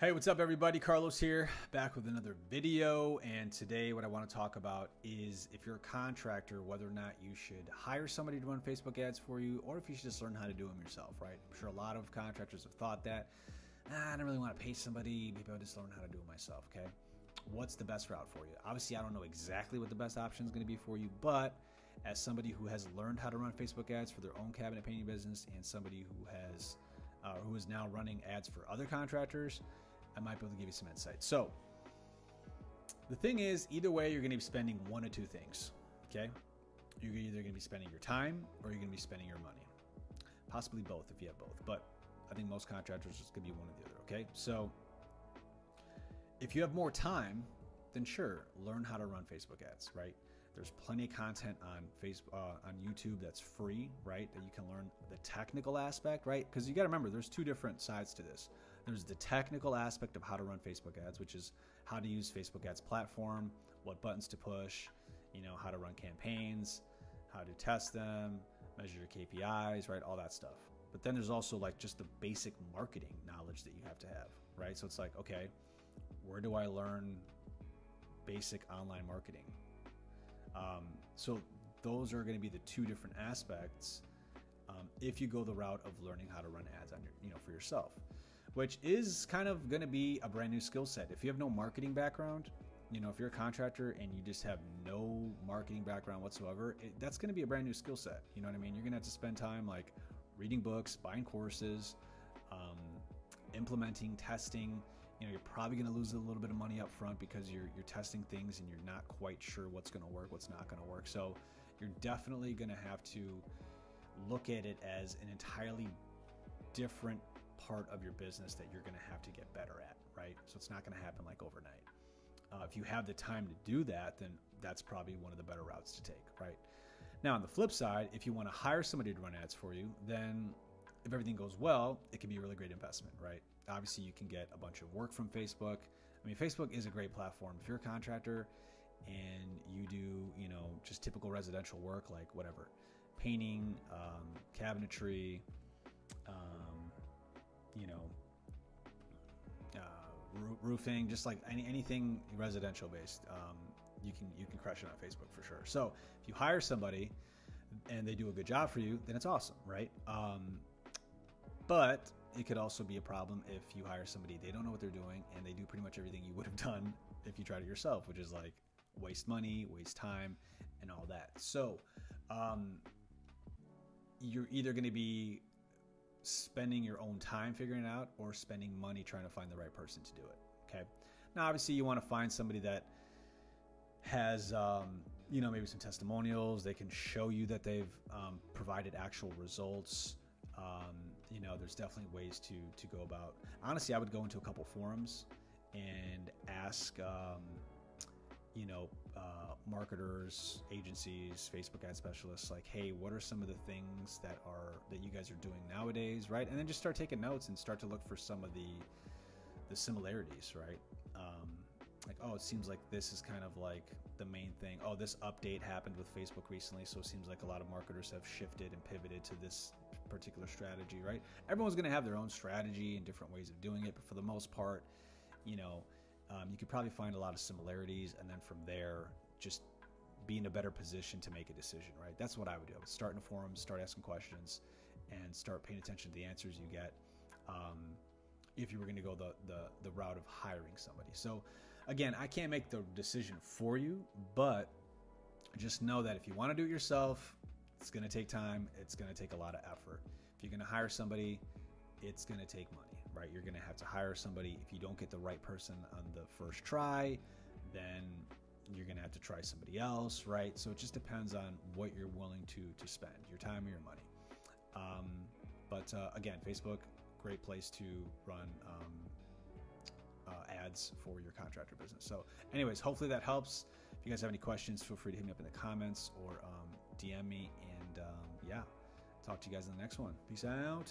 Hey, what's up, everybody? Carlos here, back with another video. And today, what I want to talk about is if you're a contractor, whether or not you should hire somebody to run Facebook ads for you, or if you should just learn how to do them yourself, right? I'm sure a lot of contractors have thought that. Ah, I don't really want to pay somebody. Maybe I'll just learn how to do it myself, okay? What's the best route for you? Obviously, I don't know exactly what the best option is going to be for you, but as somebody who has learned how to run Facebook ads for their own cabinet painting business and somebody who has uh, who is now running ads for other contractors, I might be able to give you some insight. So, the thing is, either way, you're going to be spending one of two things. Okay, you're either going to be spending your time or you're going to be spending your money. Possibly both if you have both, but I think most contractors is going to be one or the other. Okay, so if you have more time, then sure, learn how to run Facebook ads. Right? There's plenty of content on Facebook, uh, on YouTube that's free, right? That you can learn the technical aspect, right? Because you got to remember, there's two different sides to this. There's the technical aspect of how to run Facebook ads, which is how to use Facebook ads platform, what buttons to push, you know, how to run campaigns, how to test them, measure your KPIs, right? All that stuff. But then there's also like just the basic marketing knowledge that you have to have, right? So it's like, okay, where do I learn basic online marketing? Um, so those are going to be the two different aspects um, if you go the route of learning how to run ads on your, you know, for yourself, which is kind of going to be a brand new skill set. If you have no marketing background, you know, if you're a contractor and you just have no marketing background whatsoever, it, that's going to be a brand new skill set. You know what I mean? You're going to have to spend time like reading books, buying courses, um, implementing, testing. You know, you're probably going to lose a little bit of money up front because you're you're testing things and you're not quite sure what's going to work, what's not going to work. So you're definitely going to have to look at it as an entirely different part of your business that you're going to have to get better at, right? So it's not going to happen like overnight. Uh, if you have the time to do that, then that's probably one of the better routes to take, right? Now, on the flip side, if you want to hire somebody to run ads for you, then if everything goes well, it can be a really great investment, right? Obviously, you can get a bunch of work from Facebook. I mean, Facebook is a great platform. If you're a contractor and you do, you know, just typical residential work, like whatever, painting, um, cabinetry, um, you know, uh, roofing, just like any, anything residential based, um, you can you can crush it on Facebook for sure. So if you hire somebody and they do a good job for you, then it's awesome, right? Um, but it could also be a problem if you hire somebody they don't know what they're doing and they do pretty much everything you would have done if you tried it yourself, which is like waste money, waste time, and all that. So um, you're either going to be spending your own time figuring it out or spending money trying to find the right person to do it. Okay. Now, obviously, you want to find somebody that has, um, you know, maybe some testimonials. They can show you that they've um, provided actual results. Um, you know, there's definitely ways to to go about. Honestly, I would go into a couple forums and ask um, you know, uh, marketers, agencies, Facebook ad specialists, like, hey, what are some of the things that are that you guys are doing nowadays, right? And then just start taking notes and start to look for some of the the similarities, right? Um, like, oh, it seems like this is kind of like the main thing. Oh, this update happened with Facebook recently, so it seems like a lot of marketers have shifted and pivoted to this particular strategy, right? Everyone's going to have their own strategy and different ways of doing it, but for the most part, you know um, you could probably find a lot of similarities, and then from there, just be in a better position to make a decision, right? That's what I would do. I would start in a forum, start asking questions, and start paying attention to the answers you get. Um, if you were going to go the, the the route of hiring somebody. So, again, I can't make the decision for you, but just know that if you want to do it yourself, it's going to take time. It's going to take a lot of effort. If you're going to hire somebody, it's going to take money, right? You're going to have to hire somebody. If you don't get the right person on the first try, then you're going to have to try somebody else, right? So it just depends on what you're willing to to spend, your time or your money. Um, but uh, again, Facebook, great place to run um, uh, ads for your contractor business. So, anyways, hopefully that helps. If you guys have any questions, feel free to hit me up in the comments or um, DM me. And um, yeah, talk to you guys in the next one. Peace out.